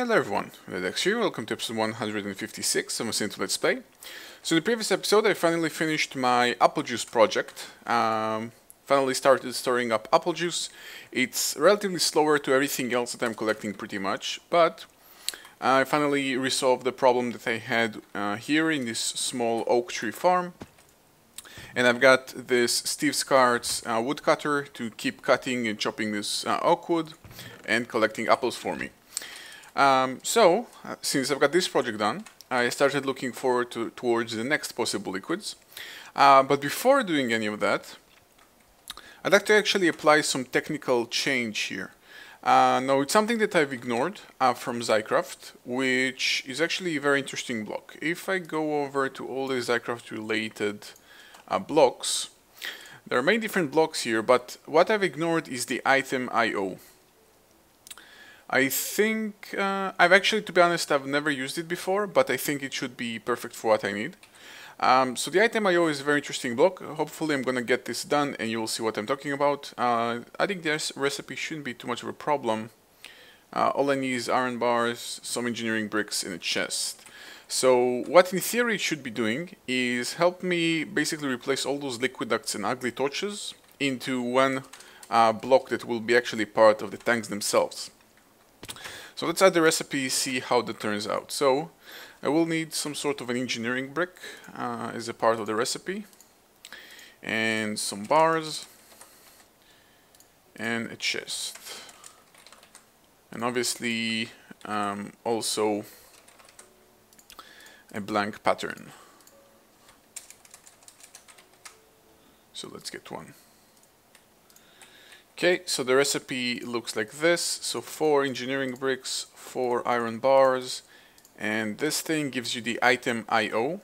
Hello everyone, odedex here, welcome to episode 156 of Masinto Let's Play. So in the previous episode I finally finished my apple juice project. Um, finally started storing up apple juice. It's relatively slower to everything else that I'm collecting pretty much, but I finally resolved the problem that I had uh, here in this small oak tree farm. And I've got this Steve's Carts uh, woodcutter to keep cutting and chopping this uh, oak wood and collecting apples for me. Um, so, uh, since I've got this project done, I started looking forward to, towards the next possible liquids. Uh, but before doing any of that, I'd like to actually apply some technical change here. Uh, now, it's something that I've ignored uh, from Xycraft, which is actually a very interesting block. If I go over to all the Xycraft-related uh, blocks, there are many different blocks here, but what I've ignored is the item IO. I think, uh, I've actually, to be honest, I've never used it before, but I think it should be perfect for what I need. Um, so the item IO is a very interesting block. Hopefully I'm going to get this done and you'll see what I'm talking about. Uh, I think this recipe shouldn't be too much of a problem. Uh, all I need is iron bars, some engineering bricks, and a chest. So what in theory it should be doing is help me basically replace all those liquid ducts and ugly torches into one uh, block that will be actually part of the tanks themselves. So let's add the recipe, see how that turns out. So I will need some sort of an engineering brick uh, as a part of the recipe and some bars and a chest. And obviously um, also a blank pattern. So let's get one Okay, so the recipe looks like this. So four engineering bricks, four iron bars, and this thing gives you the item IO.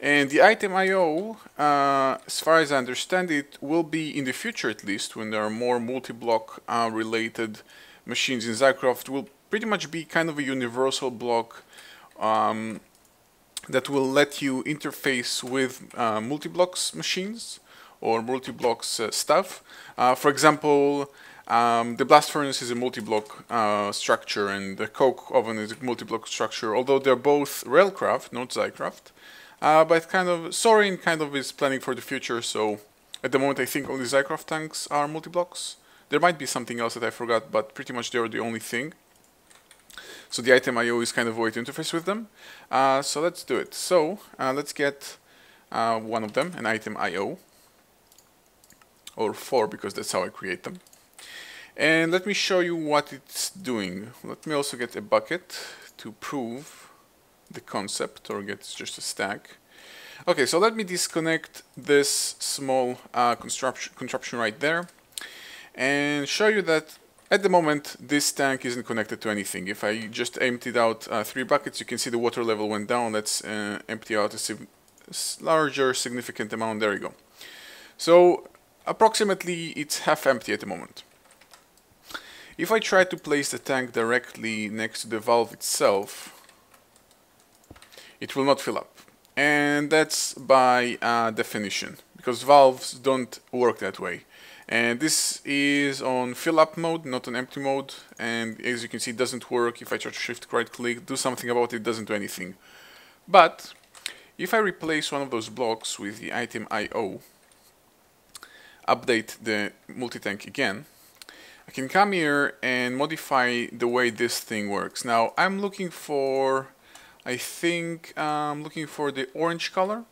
And the item IO, uh, as far as I understand it, will be in the future at least, when there are more multi-block uh, related machines in Xycraft, will pretty much be kind of a universal block um, that will let you interface with uh, multi-blocks machines or multi-blocks uh, stuff. Uh, for example, um, the blast furnace is a multi-block uh, structure and the coke oven is a multi-block structure, although they're both Railcraft, not Xycraft. Uh, but kind of, Soaryn kind of is planning for the future, so at the moment I think only Xycraft tanks are multi-blocks. There might be something else that I forgot, but pretty much they're the only thing. So the item IO is kind of to interface with them. Uh, so let's do it. So uh, let's get one of them, an item IO or four because that's how I create them. And let me show you what it's doing. Let me also get a bucket to prove the concept or get just a stack. Okay, so let me disconnect this small uh, right there and show you that at the moment this tank isn't connected to anything. If I just emptied out uh, three buckets, you can see the water level went down. Let's uh, empty out a larger significant amount. There you go. So approximately it's half empty at the moment. If I try to place the tank directly next to the valve itself, it will not fill up. And that's by uh, definition, because valves don't work that way. And this is on fill up mode, not on empty mode. And as you can see, it doesn't work. If I try to shift right click, do something about it, it doesn't do anything. But if I replace one of those blocks with the item IO, update the multi-tank again, I can come here and modify the way this thing works. Now I'm looking for, I think I'm looking for the orange color.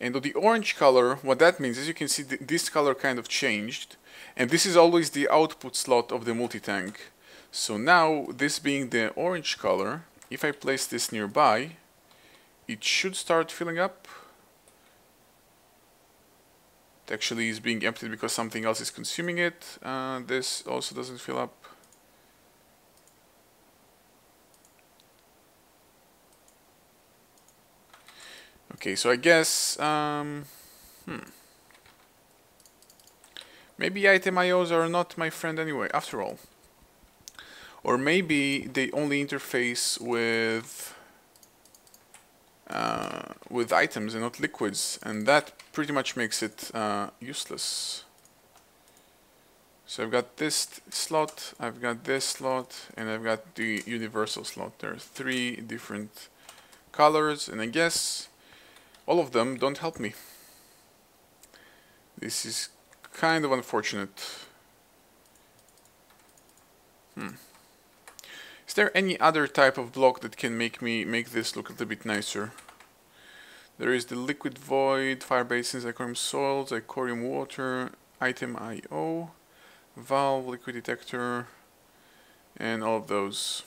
And the orange color, what that means, is you can see, th this color kind of changed. And this is always the output slot of the multi-tank. So now, this being the orange color, if I place this nearby, it should start filling up actually is being emptied because something else is consuming it. Uh, this also doesn't fill up. Okay, so I guess, um, hmm. Maybe item IOs are not my friend anyway, after all. Or maybe they only interface with uh, with items and not liquids and that pretty much makes it uh, useless. So I've got this slot, I've got this slot, and I've got the universal slot. There are three different colors, and I guess all of them don't help me. This is kind of unfortunate. Hmm. Is there any other type of block that can make me make this look a little bit nicer? There is the liquid void, fire basins, icorium soils, icorium water, item IO, valve, liquid detector, and all of those.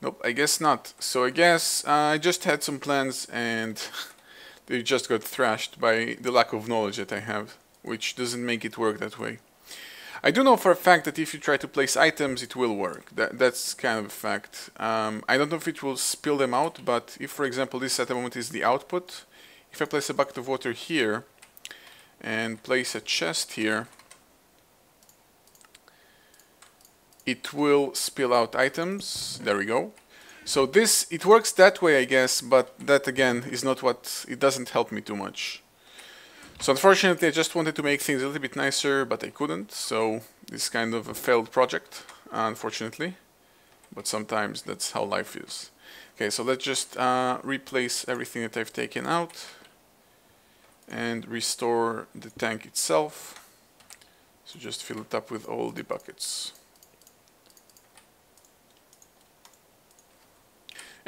Nope, I guess not. So I guess uh, I just had some plans and they just got thrashed by the lack of knowledge that I have, which doesn't make it work that way. I do know for a fact that if you try to place items, it will work. That, that's kind of a fact. Um, I don't know if it will spill them out, but if, for example, this at the moment is the output, if I place a bucket of water here and place a chest here, it will spill out items. There we go. So this, it works that way, I guess, but that again is not what, it doesn't help me too much. So unfortunately I just wanted to make things a little bit nicer, but I couldn't, so this is kind of a failed project, unfortunately. But sometimes that's how life is. Okay, so let's just uh, replace everything that I've taken out and restore the tank itself. So just fill it up with all the buckets.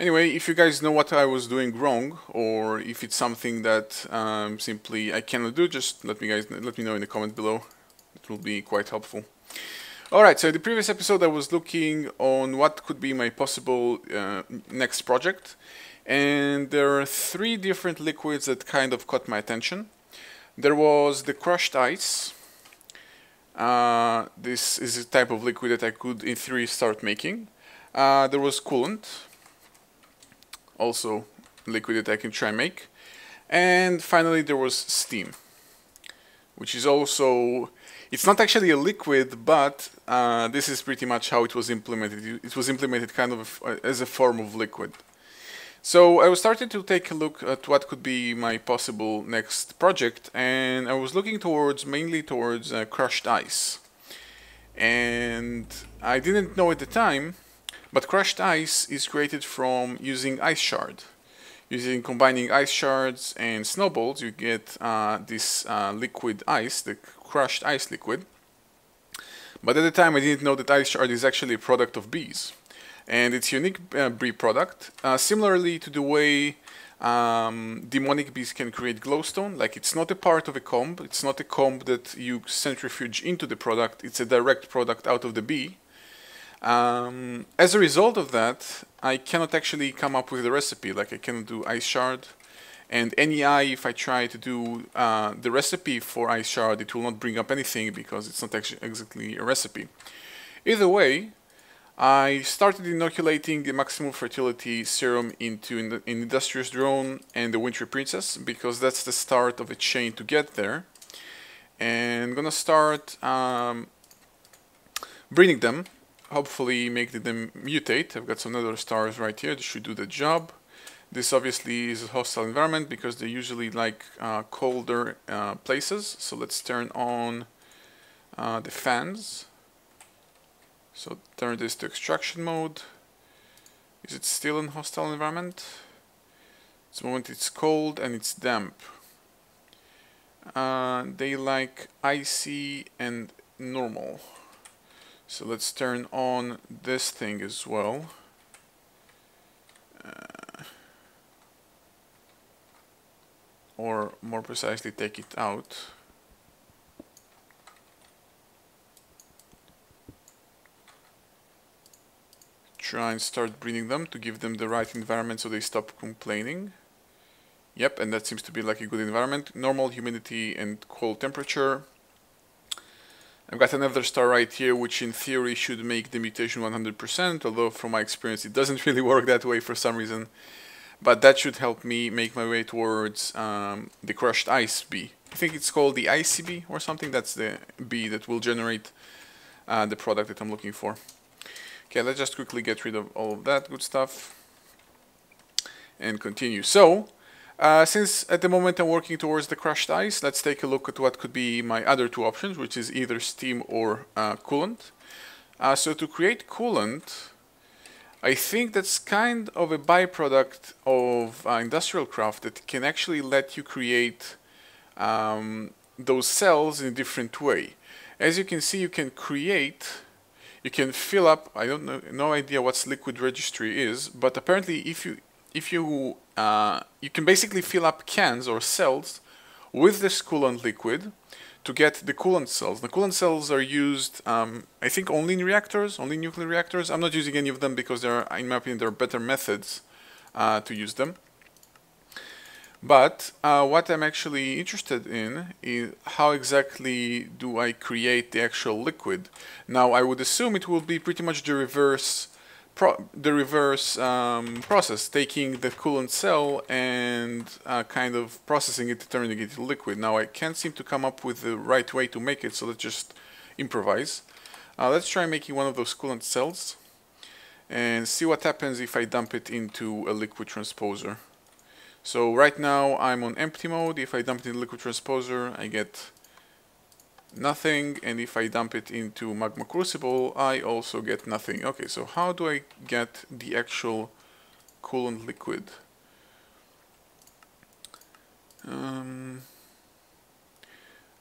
Anyway, if you guys know what I was doing wrong, or if it's something that um, simply I cannot do, just let me guys let me know in the comment below. It will be quite helpful. Alright, so in the previous episode I was looking on what could be my possible uh, next project, and there are three different liquids that kind of caught my attention. There was the crushed ice. Uh, this is a type of liquid that I could, in theory, start making. Uh, there was coolant, also liquid that I can try and make. And finally there was steam, which is also, it's not actually a liquid, but uh, this is pretty much how it was implemented. It was implemented kind of as a form of liquid. So I was starting to take a look at what could be my possible next project, and I was looking towards, mainly towards uh, crushed ice. And I didn't know at the time but crushed ice is created from using ice shard. Using combining ice shards and snowballs, you get uh, this uh, liquid ice, the crushed ice liquid. But at the time, I didn't know that ice shard is actually a product of bees, and it's unique uh, bee product. Uh, similarly to the way um, demonic bees can create glowstone, like it's not a part of a comb, it's not a comb that you centrifuge into the product, it's a direct product out of the bee. Um, as a result of that, I cannot actually come up with a recipe, like I cannot do ice shard. And NEI, if I try to do uh, the recipe for ice shard, it will not bring up anything because it's not actually exactly a recipe. Either way, I started inoculating the maximum fertility serum into in in Industrious Drone and the Wintry Princess because that's the start of a chain to get there. And I'm gonna start um, breeding them hopefully make them mutate. I've got some nether stars right here that should do the job. This obviously is a hostile environment because they usually like uh, colder uh, places. So let's turn on uh, the fans. So turn this to extraction mode. Is it still in hostile environment? At the moment it's cold and it's damp. Uh, they like icy and normal. So let's turn on this thing as well. Uh, or more precisely take it out. Try and start breeding them to give them the right environment so they stop complaining. Yep, and that seems to be like a good environment. Normal humidity and cold temperature. I've got a nether star right here, which in theory should make the mutation 100%, although from my experience it doesn't really work that way for some reason. But that should help me make my way towards um, the crushed ice bee. I think it's called the icy bee or something. That's the bee that will generate uh, the product that I'm looking for. Okay, let's just quickly get rid of all of that good stuff and continue. So, Uh, since at the moment I'm working towards the crushed ice, let's take a look at what could be my other two options, which is either steam or uh, coolant. Uh, so to create coolant, I think that's kind of a byproduct of uh, industrial craft that can actually let you create um, those cells in a different way. As you can see, you can create, you can fill up, I don't know, no idea what liquid registry is, but apparently if you if you uh, you can basically fill up cans or cells with this coolant liquid to get the coolant cells. The coolant cells are used, um, I think, only in reactors, only nuclear reactors. I'm not using any of them because there in my opinion, there are better methods uh, to use them. But uh, what I'm actually interested in is how exactly do I create the actual liquid. Now, I would assume it will be pretty much the reverse the reverse um, process, taking the coolant cell and uh, kind of processing it, to turning it into liquid. Now I can't seem to come up with the right way to make it, so let's just improvise. Uh, let's try making one of those coolant cells and see what happens if I dump it into a liquid transposer. So right now I'm on empty mode. If I dump it in liquid transposer, I get nothing and if I dump it into magma crucible I also get nothing. Okay so how do I get the actual coolant liquid? Um,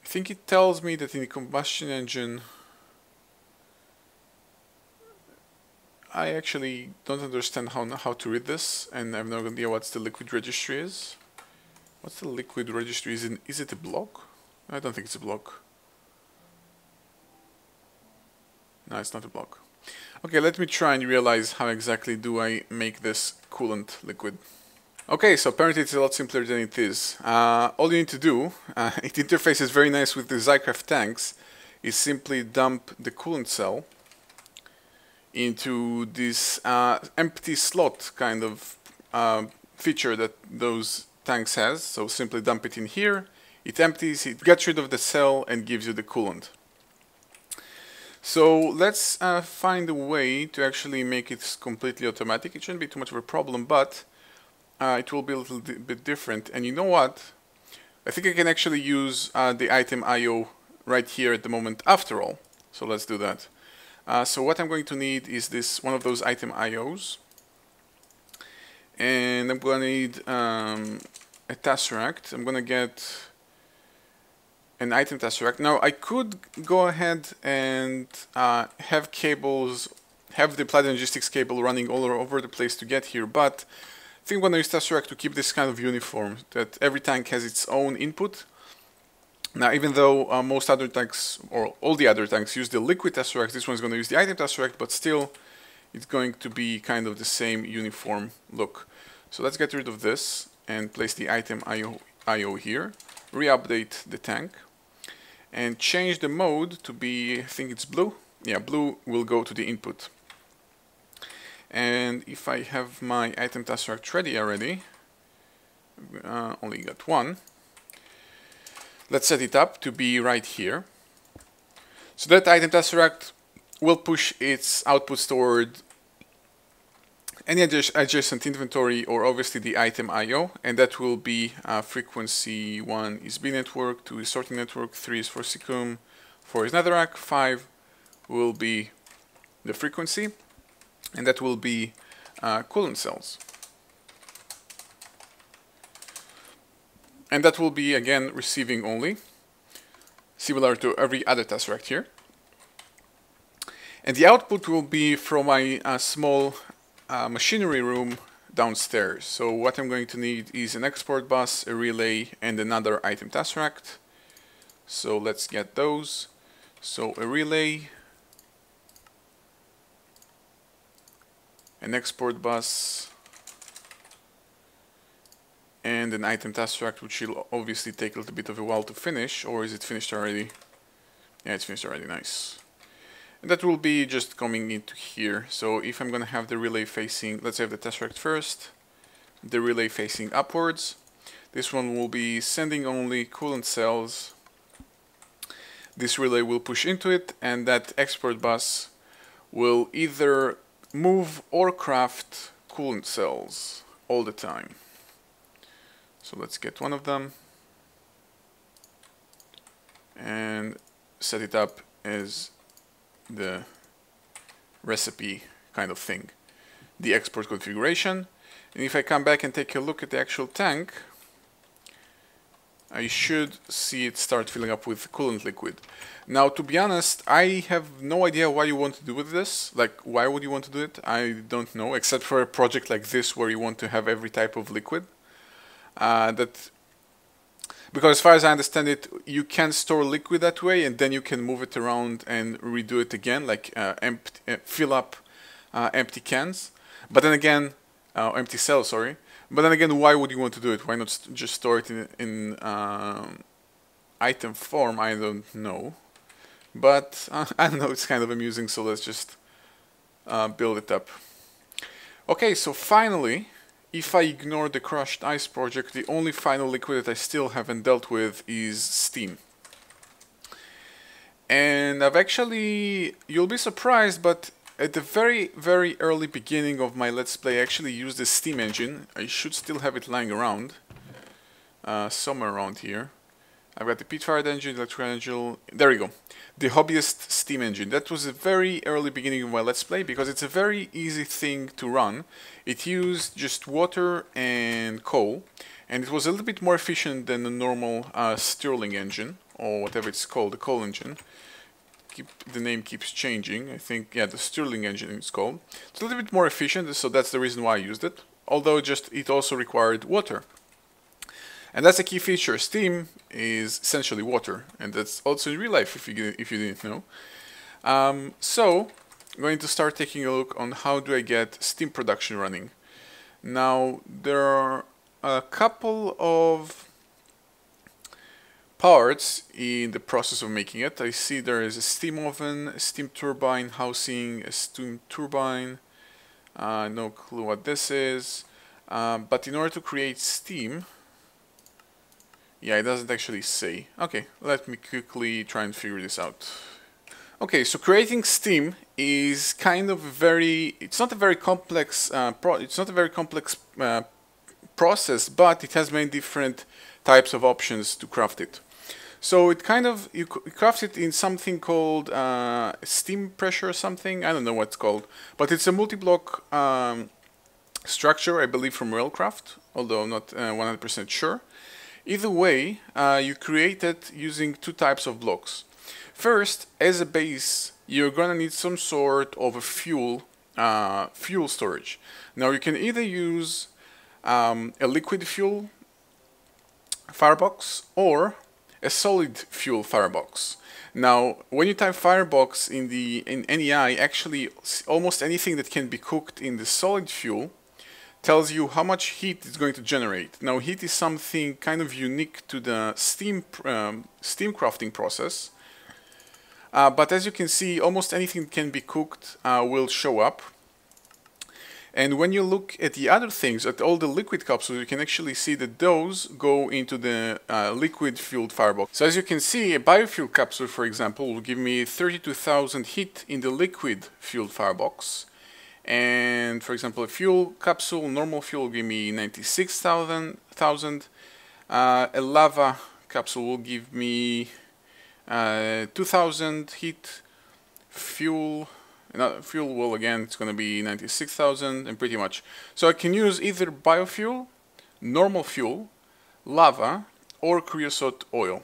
I think it tells me that in the combustion engine I actually don't understand how how to read this and I have no idea what the liquid registry is. What's the liquid registry? Is, in, is it a block? I don't think it's a block No, it's not a block. Okay, let me try and realize how exactly do I make this coolant liquid. Okay, so apparently it's a lot simpler than it is. Uh, all you need to do, uh, it interfaces very nice with the Xycraft tanks, is simply dump the coolant cell into this uh, empty slot kind of uh, feature that those tanks has. So simply dump it in here, it empties, it gets rid of the cell and gives you the coolant. So let's uh, find a way to actually make it completely automatic. It shouldn't be too much of a problem, but uh, it will be a little bit different. And you know what? I think I can actually use uh, the item IO right here at the moment after all. So let's do that. Uh, so what I'm going to need is this one of those item IOs. And I'm going to need um, a Tesseract. I'm going to get an item tesseract. Now I could go ahead and uh, have cables, have the Platinum Logistics cable running all over the place to get here, but I think going to use tesseract to keep this kind of uniform, that every tank has its own input. Now even though uh, most other tanks, or all the other tanks use the liquid tesseract, this one's going to use the item tesseract, but still it's going to be kind of the same uniform look. So let's get rid of this and place the item IO, IO here, re-update the tank and change the mode to be, I think it's blue. Yeah, blue will go to the input. And if I have my item tesseract ready already, uh, only got one, let's set it up to be right here. So that item tesseract will push its output toward any adjacent inventory or obviously the item IO and that will be uh, frequency 1 is B network, 2 is sorting network, 3 is for Sekum, 4 is Netherrack, 5 will be the frequency and that will be uh, coolant cells. And that will be again receiving only, similar to every other tesseract here. And the output will be from my uh, small machinery room downstairs. So what I'm going to need is an export bus, a relay, and another item tesseract. So let's get those. So a relay, an export bus, and an item tesseract, which will obviously take a little bit of a while to finish, or is it finished already? Yeah, it's finished already, nice. And that will be just coming into here. So if I'm going to have the relay facing, let's have the tesseract first, the relay facing upwards. This one will be sending only coolant cells. This relay will push into it and that export bus will either move or craft coolant cells all the time. So let's get one of them and set it up as the recipe kind of thing. The export configuration. And if I come back and take a look at the actual tank, I should see it start filling up with coolant liquid. Now, to be honest, I have no idea why you want to do with this. Like, why would you want to do it? I don't know, except for a project like this where you want to have every type of liquid. Uh, that because as far as I understand it, you can store liquid that way, and then you can move it around and redo it again, like uh, empty, uh, fill up uh, empty cans. But then again, uh, empty cells, sorry. But then again, why would you want to do it? Why not just store it in, in um, item form? I don't know. But uh, I don't know, it's kind of amusing, so let's just uh, build it up. Okay, so finally, if I ignore the crushed ice project, the only final liquid that I still haven't dealt with is steam. And I've actually, you'll be surprised, but at the very, very early beginning of my Let's Play, I actually used the Steam engine. I should still have it lying around, uh, somewhere around here. I've got the pit-fired engine, electrical engine, there we go. The hobbyist Steam engine. That was a very early beginning of my Let's Play because it's a very easy thing to run. It used just water and coal, and it was a little bit more efficient than the normal uh, Stirling engine, or whatever it's called, the coal engine keep the name keeps changing. I think, yeah, the Stirling engine it's called. It's a little bit more efficient, so that's the reason why I used it. Although just it also required water. And that's a key feature. Steam is essentially water, and that's also in real life if you if you didn't know. Um, so I'm going to start taking a look on how do I get steam production running. Now there are a couple of parts in the process of making it. I see there is a steam oven, a steam turbine housing, a steam turbine. Uh, no clue what this is. Uh, but in order to create steam, yeah, it doesn't actually say. Okay, let me quickly try and figure this out. Okay, so creating steam is kind of very, it's not a very complex, uh, it's not a very complex uh, process, but it has many different types of options to craft it. So it kind of, you craft it in something called uh, steam pressure or something, I don't know what it's called, but it's a multi-block um, structure, I believe from Railcraft, although I'm not 100% uh, sure. Either way, uh, you create it using two types of blocks. First, as a base, you're gonna need some sort of a fuel, uh, fuel storage. Now you can either use um, a liquid fuel firebox or a solid fuel firebox. Now, when you type firebox in the in NEI, actually almost anything that can be cooked in the solid fuel tells you how much heat it's going to generate. Now, heat is something kind of unique to the steam um, steam crafting process. Uh, but as you can see, almost anything can be cooked uh, will show up. And when you look at the other things, at all the liquid capsules, you can actually see that those go into the uh, liquid-fueled firebox. So as you can see, a biofuel capsule, for example, will give me 32,000 heat in the liquid-fueled firebox. And for example, a fuel capsule, normal fuel, will give me 96,000. Uh, a lava capsule will give me uh, 2,000 heat. Fuel and fuel will again it's going to be 96,000 and pretty much so I can use either biofuel normal fuel lava or creosote oil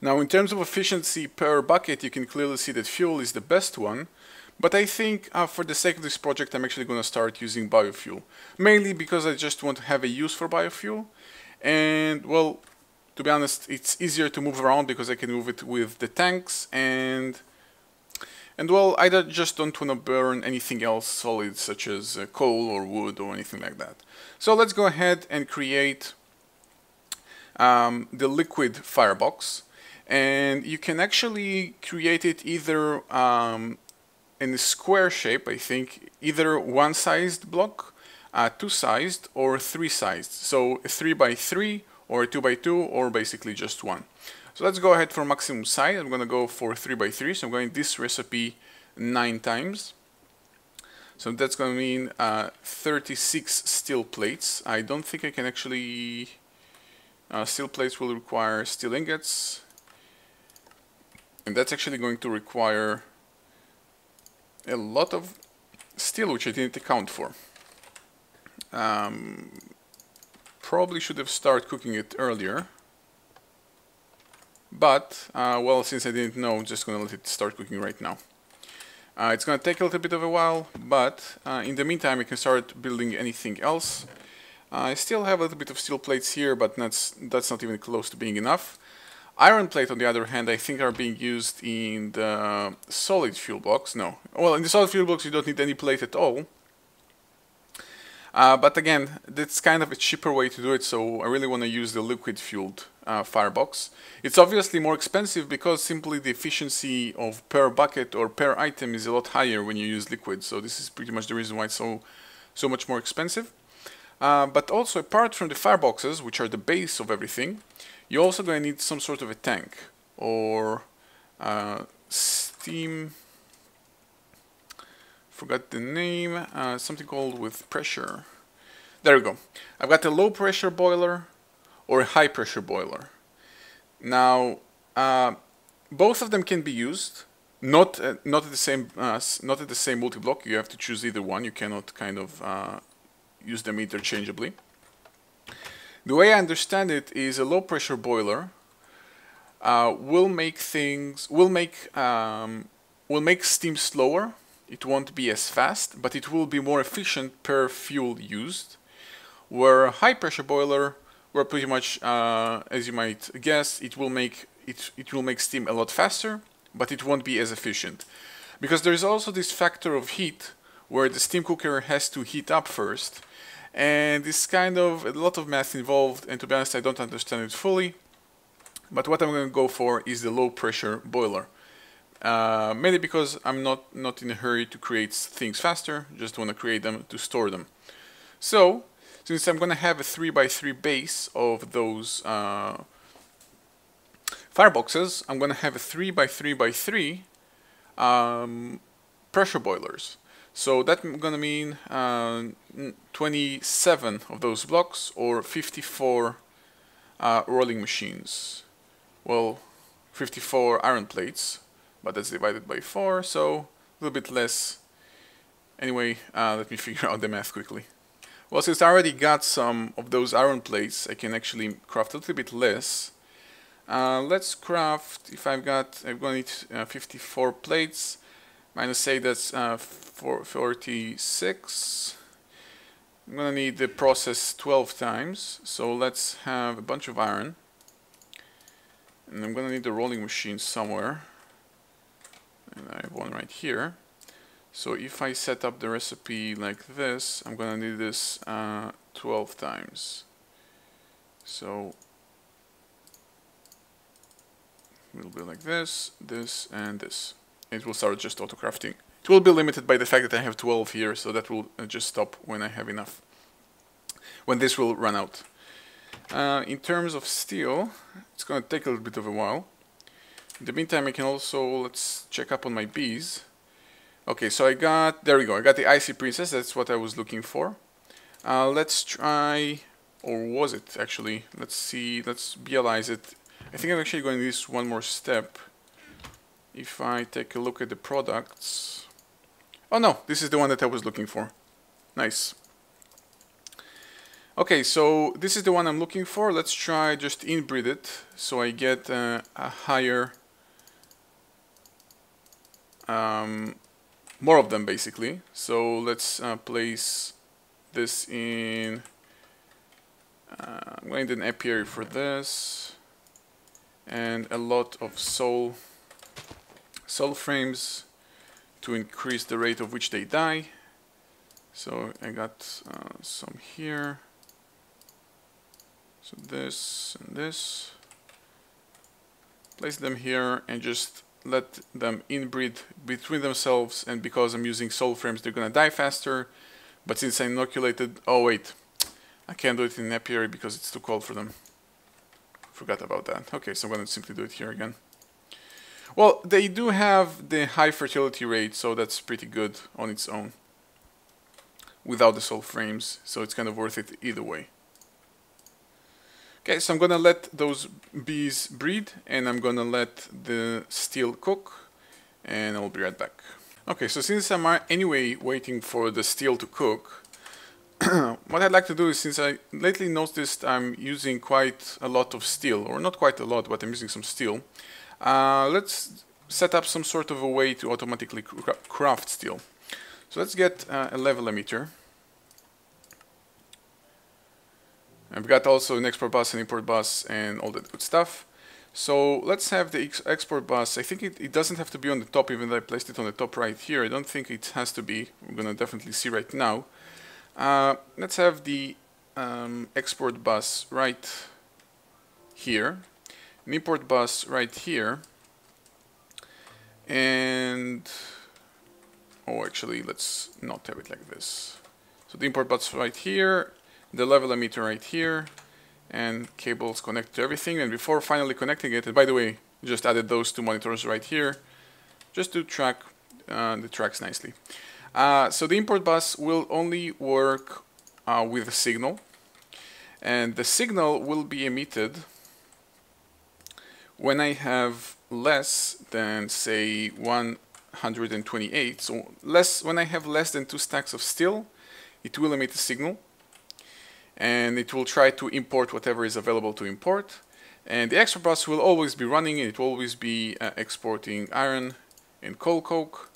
now in terms of efficiency per bucket you can clearly see that fuel is the best one but I think uh, for the sake of this project I'm actually going to start using biofuel mainly because I just want to have a use for biofuel and well to be honest it's easier to move around because I can move it with the tanks and and well, I just don't want to burn anything else solid such as uh, coal or wood or anything like that. So let's go ahead and create um, the liquid firebox. And you can actually create it either um, in a square shape, I think, either one-sized block, uh, two-sized, or three-sized. So 3 by 3 or 2 by 2 or basically just one. So let's go ahead for maximum size. I'm going to go for 3 by 3 so I'm going this recipe 9 times. So that's going to mean uh, 36 steel plates. I don't think I can actually... Uh, steel plates will require steel ingots. And that's actually going to require a lot of steel, which I didn't account for. Um, probably should have started cooking it earlier. But, uh, well, since I didn't know, I'm just going to let it start cooking right now. Uh, it's going to take a little bit of a while, but uh, in the meantime I can start building anything else. I still have a little bit of steel plates here, but that's, that's not even close to being enough. Iron plate, on the other hand, I think are being used in the solid fuel box. No. Well, in the solid fuel box you don't need any plate at all. Uh, but again, that's kind of a cheaper way to do it, so I really want to use the liquid-fueled uh, firebox. It's obviously more expensive because simply the efficiency of per bucket or per item is a lot higher when you use liquid, so this is pretty much the reason why it's so, so much more expensive. Uh, but also, apart from the fireboxes, which are the base of everything, you're also going to need some sort of a tank or uh, steam forgot the name, uh, something called with pressure. There we go. I've got a low pressure boiler or a high pressure boiler. Now, uh, both of them can be used. Not uh, not at the same uh, not at the same multi block. You have to choose either one. You cannot kind of uh, use them interchangeably. The way I understand it is a low pressure boiler uh, will make things will make um, will make steam slower it won't be as fast, but it will be more efficient per fuel used. Where a high pressure boiler, where pretty much, uh, as you might guess, it will make it, it will make steam a lot faster, but it won't be as efficient. Because there is also this factor of heat, where the steam cooker has to heat up first, and this kind of a lot of math involved, and to be honest, I don't understand it fully. But what I'm going to go for is the low pressure boiler. Uh, mainly because I'm not, not in a hurry to create things faster, just want to create them to store them. So, since I'm going to have a 3x3 base of those uh, fireboxes, I'm going to have a 3x3x3 um, pressure boilers. So that's going to mean uh, 27 of those blocks or 54 uh, rolling machines. Well, 54 iron plates but that's divided by 4, so a little bit less. Anyway, uh, let me figure out the math quickly. Well, since I already got some of those iron plates, I can actually craft a little bit less. Uh, let's craft, if I've got, I'm going to need uh, 54 plates, minus say that's uh, 46. I'm going to need the process 12 times, so let's have a bunch of iron. And I'm going to need the rolling machine somewhere and I have one right here. So if I set up the recipe like this, I'm gonna need this uh, 12 times. So it'll be like this, this, and this. It will start just auto crafting. It will be limited by the fact that I have 12 here, so that will uh, just stop when I have enough. When this will run out. Uh, in terms of steel, it's going to take a little bit of a while. In the meantime, I can also, let's check up on my bees. Okay, so I got, there we go, I got the Icy Princess, that's what I was looking for. Uh, let's try, or was it actually, let's see, let's BLize it. I think I'm actually going this one more step. If I take a look at the products. Oh no, this is the one that I was looking for. Nice. Okay, so this is the one I'm looking for. Let's try just inbreed it so I get uh, a higher um, more of them basically. So let's uh, place this in, uh, I'm going to an apiary for this and a lot of soul, soul frames to increase the rate of which they die. So I got uh, some here. So this and this. Place them here and just let them inbreed between themselves and because I'm using soul frames they're gonna die faster but since I inoculated oh wait I can't do it in apiary because it's too cold for them forgot about that okay so I'm gonna simply do it here again well they do have the high fertility rate so that's pretty good on its own without the soul frames, so it's kind of worth it either way. Okay, so I'm gonna let those bees breed and I'm gonna let the steel cook and I'll be right back. Okay, so since I'm uh, anyway waiting for the steel to cook, what I'd like to do is since I lately noticed I'm using quite a lot of steel, or not quite a lot, but I'm using some steel, uh, let's set up some sort of a way to automatically craft steel. So let's get uh, a level emitter. I've got also an export bus and import bus and all that good stuff. So let's have the ex export bus. I think it, it, doesn't have to be on the top, even though I placed it on the top right here. I don't think it has to be. We're going to definitely see right now. Uh, let's have the um, export bus right here, import bus right here, and oh, actually, let's not have it like this. So the import bus right here, the level emitter right here, and cables connect to everything. And before finally connecting it, and by the way, just added those two monitors right here, just to track uh, the tracks nicely. Uh, so the import bus will only work uh, with a signal, and the signal will be emitted when I have less than say 128. So less when I have less than two stacks of steel, it will emit a signal and it will try to import whatever is available to import. And the extra bus will always be running, it will always be uh, exporting iron and coal coke.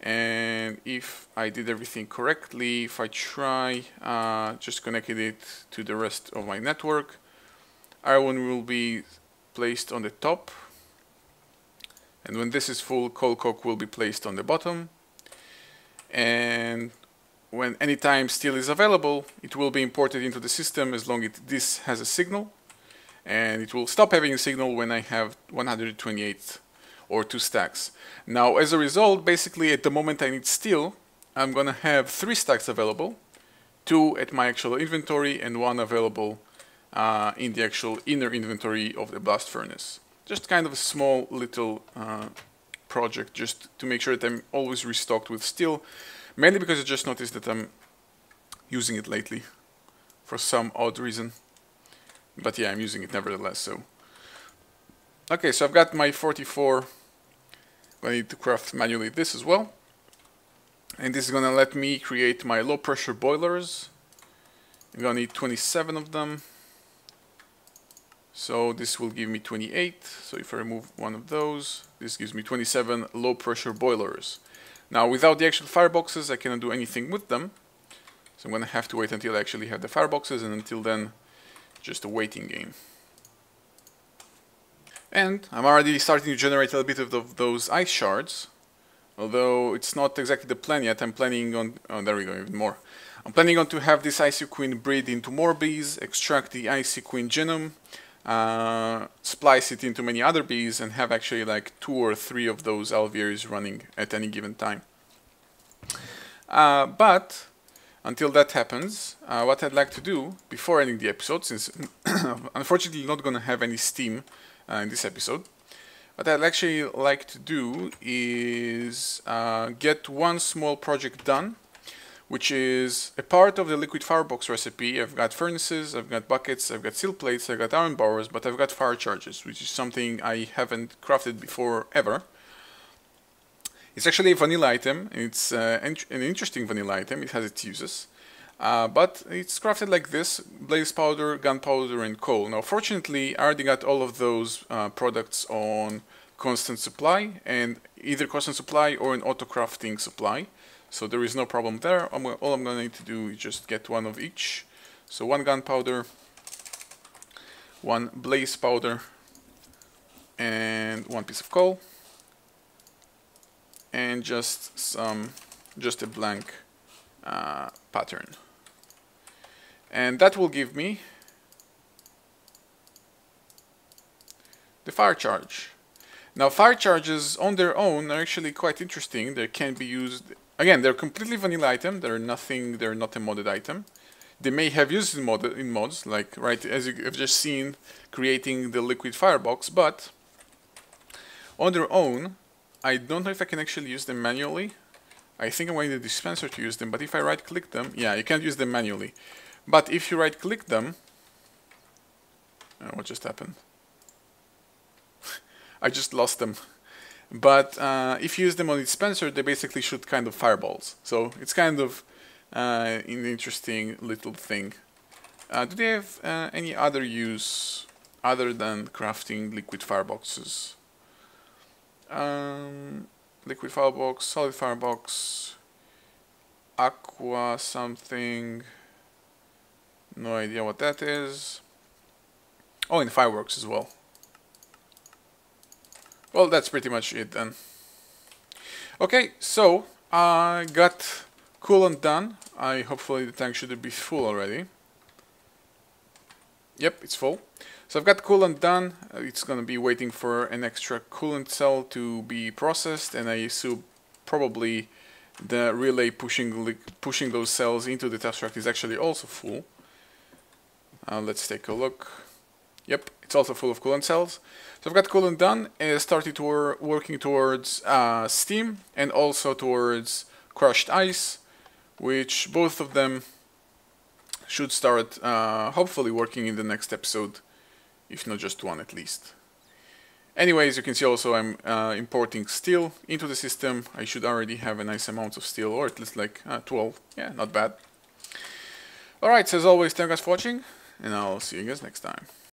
And if I did everything correctly, if I try uh, just connecting it to the rest of my network, iron will be placed on the top. And when this is full, coal coke will be placed on the bottom. And when any time steel is available, it will be imported into the system as long as this has a signal. And it will stop having a signal when I have 128 or two stacks. Now, as a result, basically at the moment I need steel, I'm gonna have three stacks available, two at my actual inventory and one available uh, in the actual inner inventory of the blast furnace. Just kind of a small little uh, project just to make sure that I'm always restocked with steel Mainly because I just noticed that I'm using it lately for some odd reason. But yeah, I'm using it nevertheless, so. Okay, so I've got my 44. I need to craft manually this as well. And this is gonna let me create my low pressure boilers. I'm gonna need 27 of them. So this will give me 28. So if I remove one of those, this gives me 27 low pressure boilers. Now without the actual fireboxes I cannot do anything with them. So I'm going to have to wait until I actually have the fireboxes and until then just a waiting game. And I'm already starting to generate a little bit of the, those ice shards. Although it's not exactly the plan yet, I'm planning on... Oh, there we go, even more. I'm planning on to have this Icy Queen breed into more bees, extract the Icy Queen genome, uh, splice it into many other bees and have actually like two or three of those alvearies running at any given time. Uh, but until that happens, uh, what I'd like to do before ending the episode, since unfortunately not going to have any steam uh, in this episode, what I'd actually like to do is uh, get one small project done which is a part of the liquid firebox recipe. I've got furnaces, I've got buckets, I've got steel plates, I've got iron bars, but I've got fire charges, which is something I haven't crafted before ever. It's actually a vanilla item, it's uh, an interesting vanilla item, it has its uses. Uh, but it's crafted like this, blaze powder, gunpowder and coal. Now fortunately I already got all of those uh, products on constant supply and either constant supply or an auto crafting supply. So there is no problem there. I'm, all I'm going to need to do is just get one of each. So one gunpowder, one blaze powder, and one piece of coal, and just some, just a blank uh, pattern. And that will give me the fire charge. Now fire charges on their own are actually quite interesting. They can be used Again, they're completely vanilla item. They're nothing. They're not a modded item. They may have used in, mod in mods, like right as you have just seen, creating the liquid firebox. But on their own, I don't know if I can actually use them manually. I think I'm going to the dispenser to use them, but if I right click them, yeah, you can't use them manually. But if you right click them, uh, what just happened? I just lost them. But uh, if you use them on the dispenser, they basically shoot kind of fireballs. So it's kind of uh, an interesting little thing. Uh, do they have uh, any other use other than crafting liquid fireboxes? Um, liquid firebox, solid firebox, aqua something. No idea what that is. Oh, and fireworks as well. Well, that's pretty much it then. Okay, so I got coolant done. I hopefully the tank should be full already. Yep, it's full. So I've got coolant done. Uh, it's gonna be waiting for an extra coolant cell to be processed, and I assume probably the relay pushing pushing those cells into the test track is actually also full. Uh, let's take a look. Yep, it's also full of coolant cells. So I've got coolant done and started to working towards uh, steam and also towards crushed ice, which both of them should start uh, hopefully working in the next episode, if not just one at least. Anyways, you can see also I'm uh, importing steel into the system. I should already have a nice amount of steel, or at least like uh, 12. Yeah, not bad. Alright, so as always, thank you guys for watching, and I'll see you guys next time.